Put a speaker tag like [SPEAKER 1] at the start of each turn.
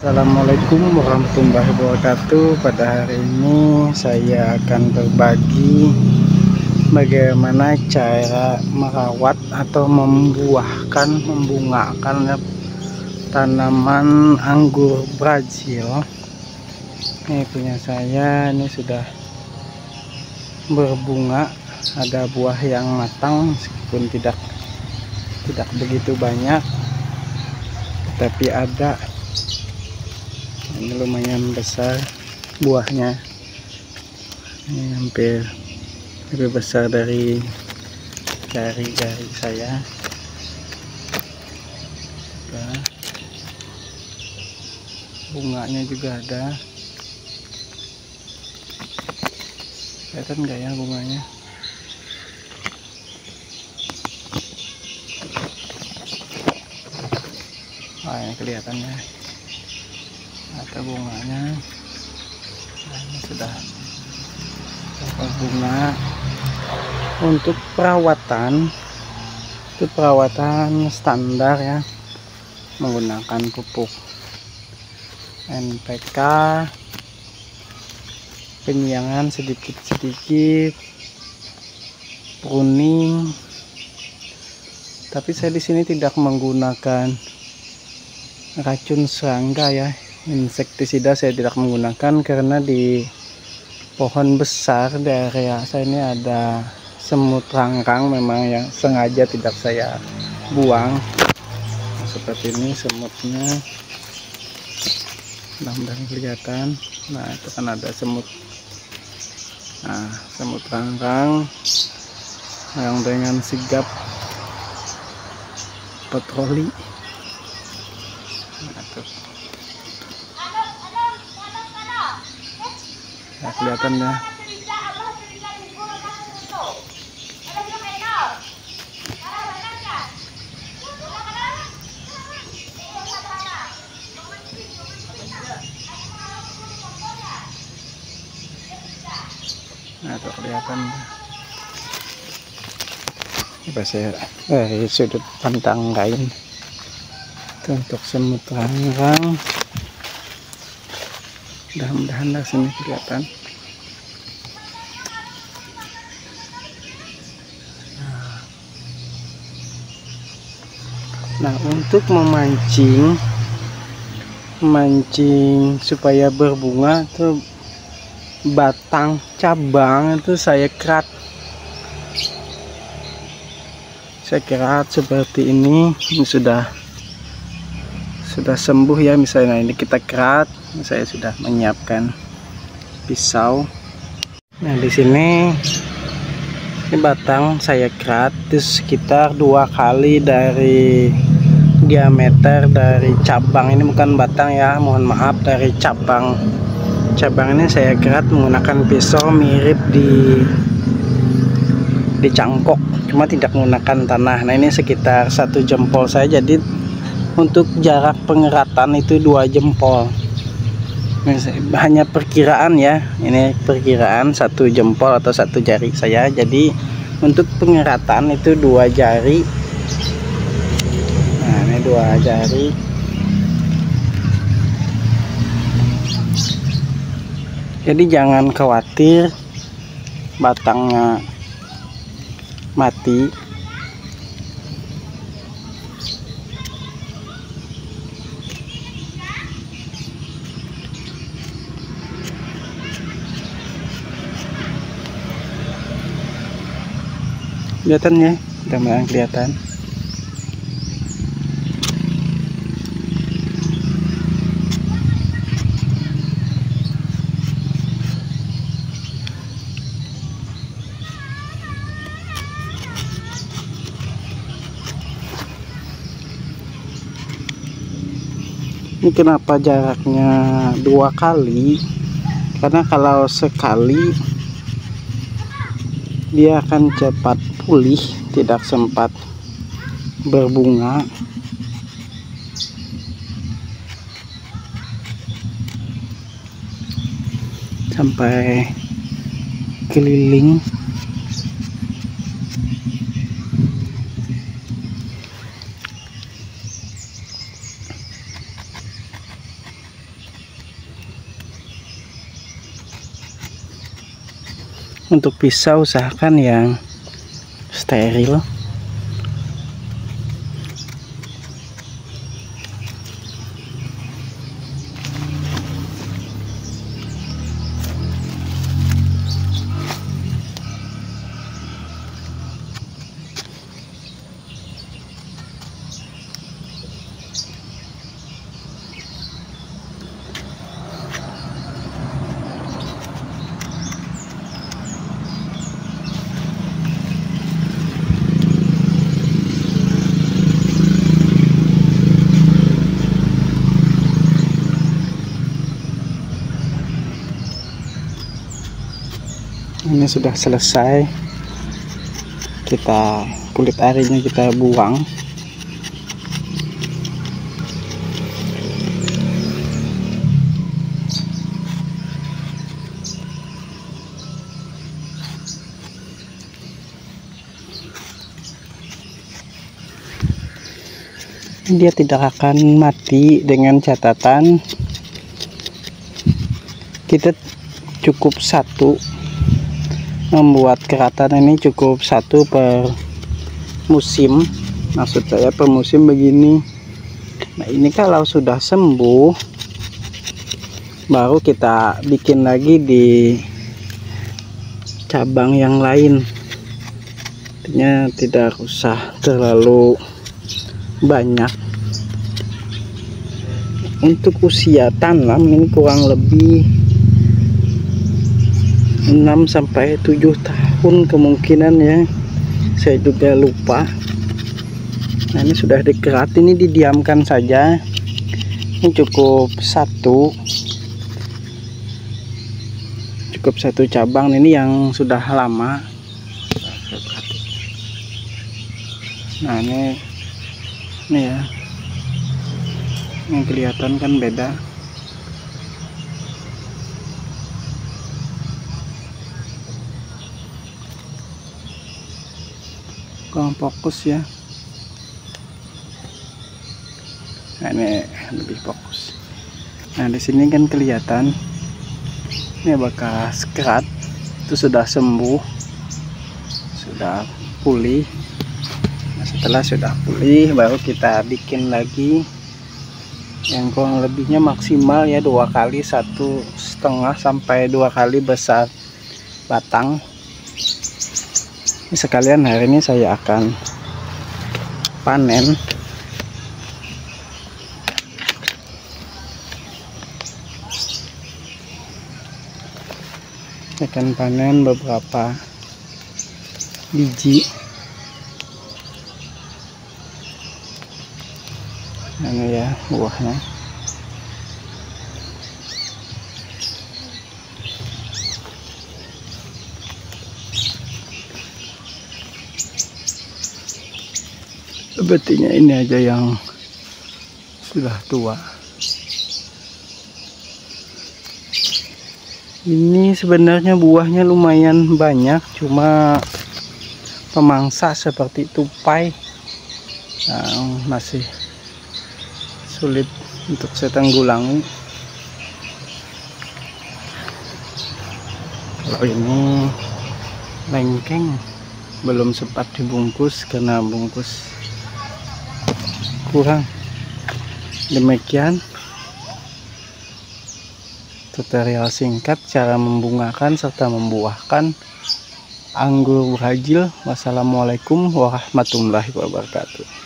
[SPEAKER 1] Assalamualaikum warahmatullahi wabarakatuh. Pada hari ini saya akan berbagi Bagaimana cara merawat atau membuahkan Membungakan tanaman anggur Brazil. Ini punya saya Ini sudah berbunga. Ada buah yang matang Meskipun tidak tidak begitu banyak Tapi ada ini lumayan besar buahnya. Ini hampir lebih besar dari jari-jari saya. Bunganya juga ada. Kelihatan nggak ya bunganya? Wah, ini kelihatannya ada bunganya. Nah, ini sudah bunga. Untuk perawatan itu perawatan standar ya menggunakan pupuk. NPK penyiangan sedikit-sedikit pruning. Tapi saya di sini tidak menggunakan racun serangga ya insektisida saya tidak menggunakan karena di pohon besar di area saya ini ada semut rangkang memang yang sengaja tidak saya buang. Seperti ini semutnya. Mudah-mudahan kelihatan. Nah itu kan ada semut. Nah semut rangkang yang dengan sigap patroli nah, kelihatan ya. Nah itu kelihatan. Saya dari sudut pandang lain. Itu untuk semut rangkang mudah-mudahan lah sini kelihatan. Nah untuk memancing mancing supaya berbunga itu batang cabang itu saya kerat. Saya kerat seperti ini ini sudah sudah sembuh ya misalnya. Ini kita kerat saya sudah menyiapkan pisau. Nah di sini ini batang saya kerat itu sekitar dua kali dari diameter dari cabang. Ini bukan batang ya mohon maaf dari cabang. Cabang ini saya kerat menggunakan pisau mirip di di cangkok cuma tidak menggunakan tanah. Nah ini sekitar satu jempol saya jadi untuk jarak pengeratan itu dua jempol hanya perkiraan ya. Ini perkiraan satu jempol atau satu jari saya. Jadi untuk pengeratan itu dua jari. Nah ini dua jari. Jadi jangan khawatir batangnya mati kelihatan ya mudah-mudahan kelihatan. Ini kenapa jaraknya dua kali? Karena kalau sekali dia akan cepat pulih tidak sempat berbunga. Sampai keliling untuk pisau usahakan yang steril ini sudah selesai. Kita kulit arinya kita buang. Dia tidak akan mati dengan catatan. Kita cukup satu membuat keratan ini cukup satu per musim. Maksud saya per musim begini. Nah ini kalau sudah sembuh baru kita bikin lagi di cabang yang lain. Artinya tidak usah terlalu banyak. Untuk usia tanam ini kurang lebih 6 sampai 7 tahun kemungkinan ya. Saya juga lupa. Nah ini sudah dikerat ini didiamkan saja. Ini cukup satu. Cukup satu cabang ini yang sudah lama. Nah ini ini ya. Yang kelihatan kan beda kurang fokus ya. Nah, ini lebih fokus. Nah di sini kan kelihatan ini bekas kerat itu sudah sembuh sudah pulih. Nah, setelah sudah pulih baru kita bikin lagi yang kurang lebihnya maksimal ya dua kali satu setengah sampai dua kali besar batang sekalian hari ini saya akan panen. Akan panen beberapa biji. Ini ya buahnya betinya ini aja yang sudah tua. Ini sebenarnya buahnya lumayan banyak cuma pemangsa seperti tupai yang masih sulit untuk saya tanggulangi. Kalau ini lengkeng belum sempat dibungkus karena bungkus kurang. Demikian tutorial singkat cara membungakan serta membuahkan. Anggur Brazil wassalamualaikum warahmatullahi wabarakatuh